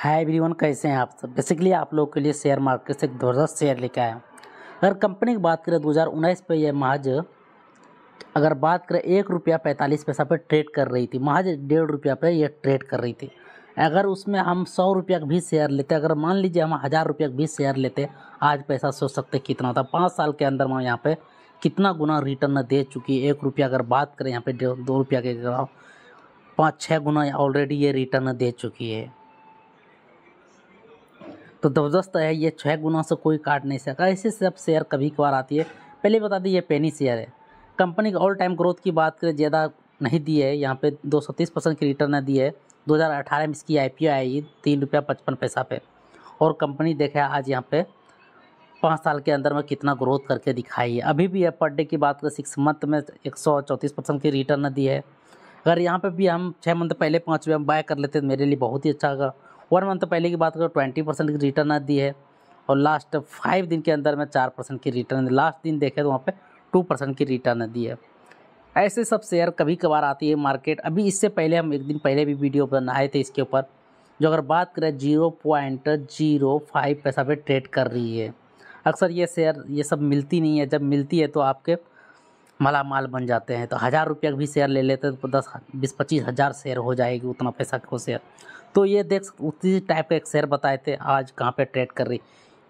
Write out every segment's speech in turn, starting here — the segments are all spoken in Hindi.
हाय एवरीवन, कैसे हैं आप सब? बेसिकली आप लोगों के लिए शेयर मार्केट से एक ज़बरदस्त शेयर लेकर आया अगर कंपनी की बात करें 2019 पर यह महज अगर बात करें, एक रुपया पैंतालीस पैसा पर ट्रेड कर रही थी। महज डेढ़ रुपया पर यह ट्रेड कर रही थी। अगर उसमें हम सौ रुपया का भी शेयर लेते, अगर मान लीजिए हम हज़ार रुपया का भी शेयर लेते, आज पैसा सोच सकते कितना होता पाँच साल के अंदर में यहाँ पर कितना गुना रिटर्न दे चुकी है। एक रुपया अगर बात करें, यहाँ पे दो रुपया के पाँच छः गुना ऑलरेडी ये रिटर्न दे चुकी है। तो ज़बरदस्त है, ये छः गुना से कोई काट नहीं सका। ऐसे सब शेयर कभी कभार आती है। पहले बता दी, ये पेनी शेयर है। कंपनी का ऑल टाइम ग्रोथ की बात करें, ज़्यादा नहीं दी है। यहाँ पे दो सौ तीस परसेंट की रिटर्न दी है। 2018 में इसकी आई आई तीन रुपया पचपन पैसा पे। और कंपनी देखा आज यहाँ पे पाँच साल के अंदर में कितना ग्रोथ करके दिखाई है। अभी भी पर डे की बात करें सिक्स मंथ में एक सौ चौंतीस परसेंट की रिटर्न दी है। अगर यहाँ पे भी हम छः मंथ पहले पाँच रुपये बाय कर लेते तो मेरे लिए बहुत ही अच्छा होगा। वन मंथ पहले की बात करो, ट्वेंटी परसेंट की रिटर्न दी है और लास्ट फाइव दिन के अंदर में चार परसेंट की रिटर्न लास्ट दिन देखे तो वहाँ पे टू परसेंट की रिटर्न दी है। ऐसे सब शेयर कभी कभार आती है मार्केट अभी इससे पहले हम एक दिन पहले भी वीडियो बनाए थे इसके ऊपर, जो अगर बात करें ज़ीरो पॉइंट ज़ीरो फाइव पैसा पे ट्रेड कर रही है। अक्सर ये शेयर ये सब मिलती नहीं है। जब मिलती है तो आपके माला माल बन जाते हैं तो हज़ार रुपया भी शेयर ले लेते हैं तो दस, बीस, पच्चीस हज़ार शेयर हो जाएगी उतना पैसा को शेयर तो ये देख, उसी टाइप का एक शेयर बताए थे, आज कहाँ पे ट्रेड कर रही।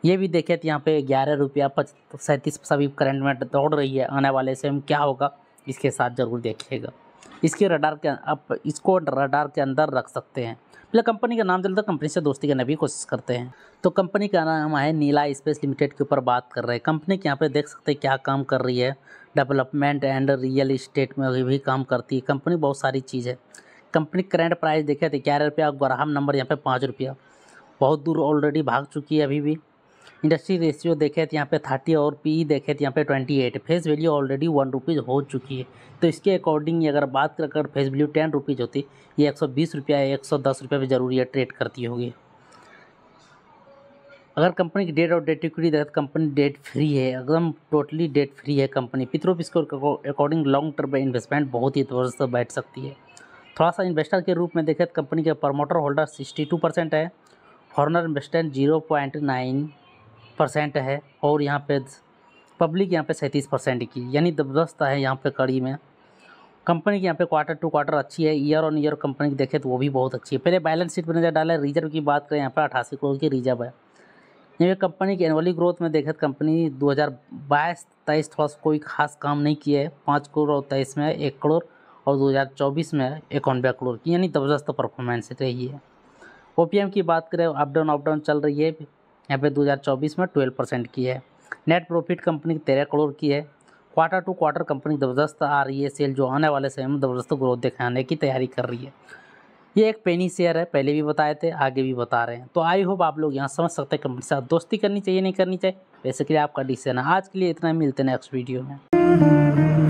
ये भी देखे थे यहाँ पे ग्यारह रुपया पच, सैंतीस सभी करंट में दौड़ रही है, आने वाले से क्या होगा, इसके साथ ज़रूर देखिएगा। इसके रडार के अब इसको रडार के अंदर रख सकते हैं। पहले कंपनी का नाम चलता कंपनी से दोस्ती करने की कोशिश करते हैं। तो कंपनी का नाम है नीला स्पेस लिमिटेड के ऊपर बात कर रहे हैं। कंपनी के यहाँ पे देख सकते हैं क्या काम कर रही है। डेवलपमेंट एंड रियल इस्टेट में भी काम करती है। कंपनी बहुत सारी चीज़ है। कंपनी करेंट प्राइस देखे थे ग्यारह रुपया? ग्राहम नंबर यहाँ पे पाँच रुपया। बहुत दूर ऑलरेडी भाग चुकी है अभी भी। इंडस्ट्री रेशियो देखे थे यहाँ पे थर्टी और पी देखे थे यहाँ पे twenty eight face value already one rupees हो चुकी है। तो इसके अकॉर्डिंग अगर बात कर, अगर फेस वैल्यू टेन रुपीज़ होती, ये एक सौ बीस रुपया एक सौ दस रुपये पर ज़रूरी है ट्रेड करती होगी। अगर कंपनी की डेट और डेट इक्विटी देखते कंपनी डेट फ्री है, एकदम टोटली डेट फ्री है कंपनी पित्रोप इसको अकॉर्डिंग लॉन्ग टर्म इन्वेस्टमेंट बहुत ही ज़बरदस्त बैठ सकती है। थोड़ा सा इन्वेस्टर के रूप में देखें तो कंपनी के promoter holder sixty two percent है foreigner investor zero point nine percent है और यहाँ पे पब्लिक यहाँ पे सैंतीस परसेंट की, यानी ज़बरदस्त है यहाँ पे कड़ी में। कंपनी की यहाँ पे क्वार्टर टू क्वार्टर अच्छी है ईयर ऑन ईयर कंपनी की देखें तो वो भी बहुत अच्छी है। पहले बैलेंस शीट पर नज़र डाला रिज़र्व की बात करें, यहाँ पर अठासी करोड़ की रिज़र्व है। यहाँ कंपनी की एनुअली ग्रोथ में देखें तो कंपनी दो हज़ार बाईस, तेईस थोड़ा सा कोई खास काम नहीं किया है। पाँच करोड़ और तेईस में एक करोड़ और 2024 में इक्यानवे करोड़ की, यानी ज़बरदस्त परफॉर्मेंस रही है। ओपीएम की बात करें अप डाउन अप डाउन चल रही है। यहाँ पे 2024 में 12 परसेंट की है। नेट प्रॉफिट कंपनी की तेरह करोड़ की है। क्वार्टर टू क्वार्टर कंपनी ज़बरदस्त आ रही है। सेल जो आने वाले समय में ज़बरदस्त ग्रोथ दिखाने की तैयारी कर रही है। ये एक पेनी शेयर है। पहले भी बताए थे, आगे भी बता रहे हैं। तो आई होप आप लोग यहाँ समझ सकते हैं। कंपनी के साथ दोस्ती करनी चाहिए, नहीं करनी चाहिए। बेसिकली आपका डिसीज़न है। आज के लिए इतना मिलते हैं नेक्स्ट वीडियो में।